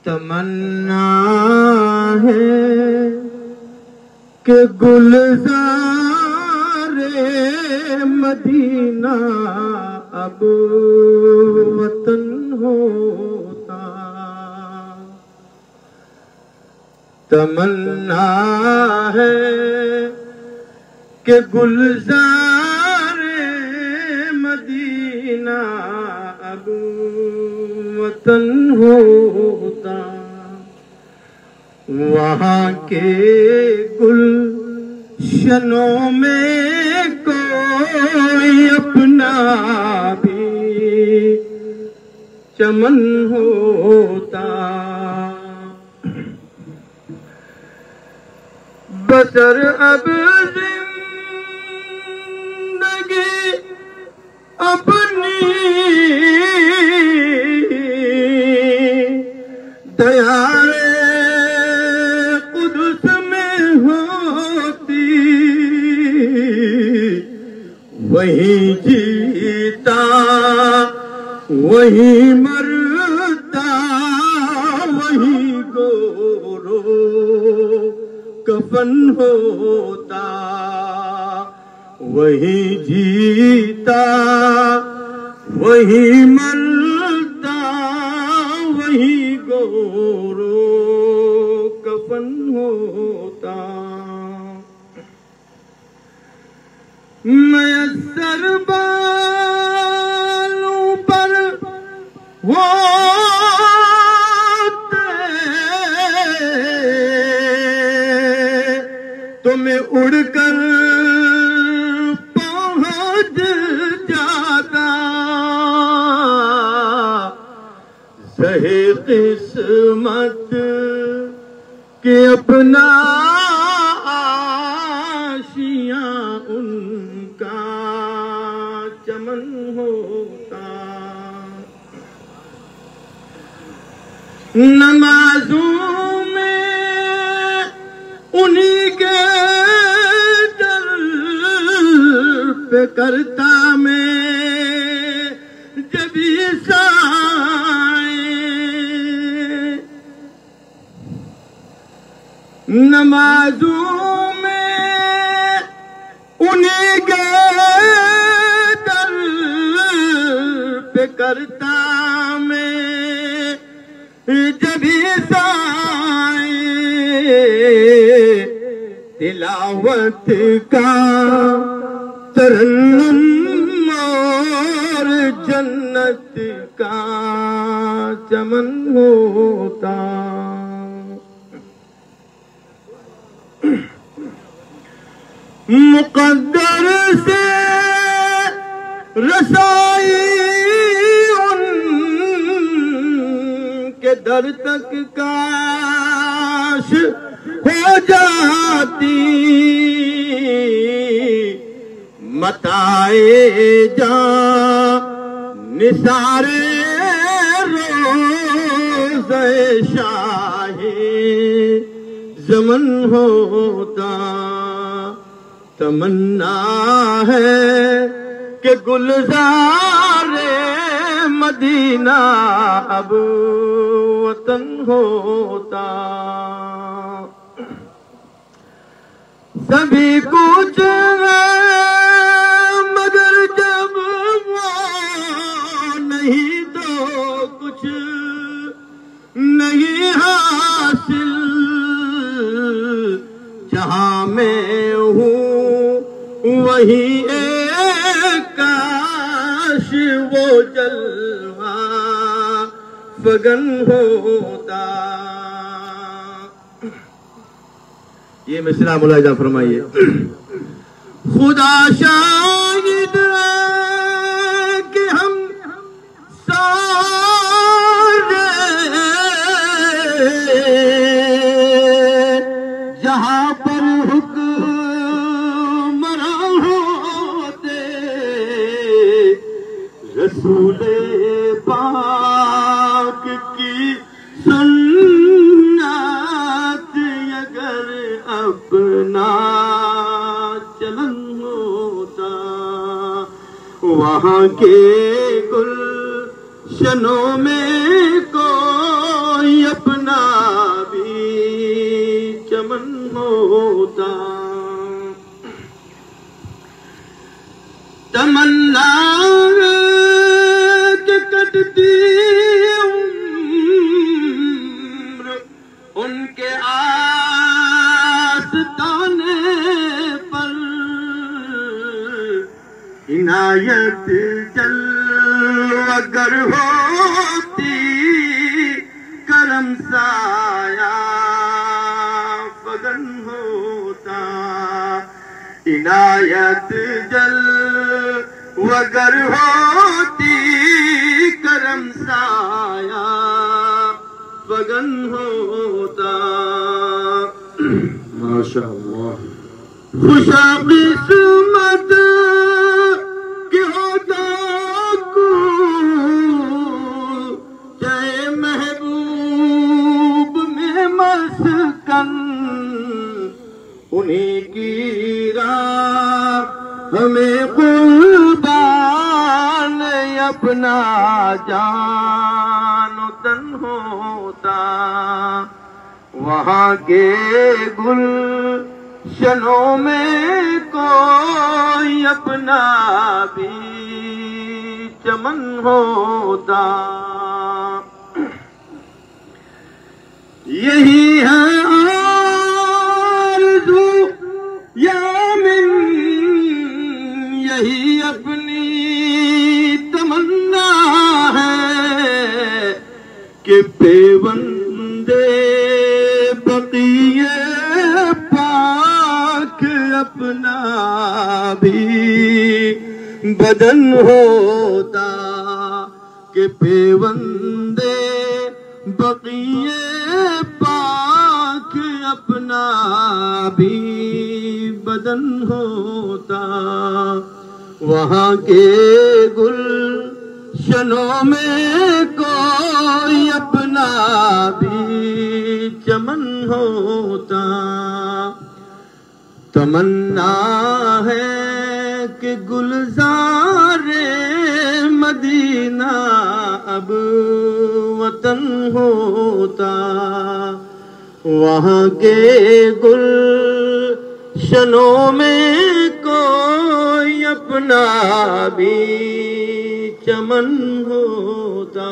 تمنا ہے کہ گلزار مدینہ اب وطن ہوتا تمنا ہے کہ گلزار وطن ہوتا وہاں کے گل شنوں میں کوئی اپنا بھی چمن ہوتا بسر اب زندگی اپنی دیار قدس میں ہوتی، وہی جیتا، وہی مرتا، وہی گورو، کفن ہوتا، وہی جیتا، وہی مرتا ہوتے اڑ کر پہنچ جاتا۔ صحیح قسمت کہ اپنا نمازوں میں انہی کے در پہ کرتا میں جب سائے نمازوں میں انہی کے در پہ کرتا میں جب سائے تلاوت کا ترنم اور جنت کا چمن ہوتا مقدر در تک کاش ہو جاتی۔ متائے جا نثارے روز شاہی۔ زمن ہوتا تمنا ہے کہ گلزار مدینہ اب وطن ہوتا۔ سبھی کچھ ہے، مگر جب وہ نہیں تو کچھ نہیں حاصل۔ جہاں میں ہوں، وہی ایک کاش وہ جلوہ فگن ہوتا۔ یہ مصرع ملاحظہ فرمائیے۔ خدا شاہد کہ ہم سارے جہاں پر حکمراں ہوتے رسول وہاں کے گلشنوں میں کوئی اپنا بھی چمن ہوتا تمنا عنایت جل اگر ہوتی کرم سایہ فگن ہوتا۔ عنایت جل اگر ہوتی کرم سایہ فگن ہوتا۔ ماشاء اللہ خوشا قسمت کی راہ ہمیں قربان اپنا جان و تن ہوتا وہاں کے گل شنوں میں کوئی اپنا بھی چمن ہوتا۔ یہی ہے آرزو یا من، یہی اپنی تمنا ہے کہ پیوندے اپنا بھی بدن ہوتا کہ پیوندے بقیے پاک اپنا بھی بدن ہوتا۔ وہاں کے گل شنوں میں کوئی اپنا بھی چمن ہوتا۔ تمنا ہے کہ گلزار مدینہ اب وطن ہوتا۔ وہاں کے گل شنوں میں کوئی اپنا بھی چمن ہوتا۔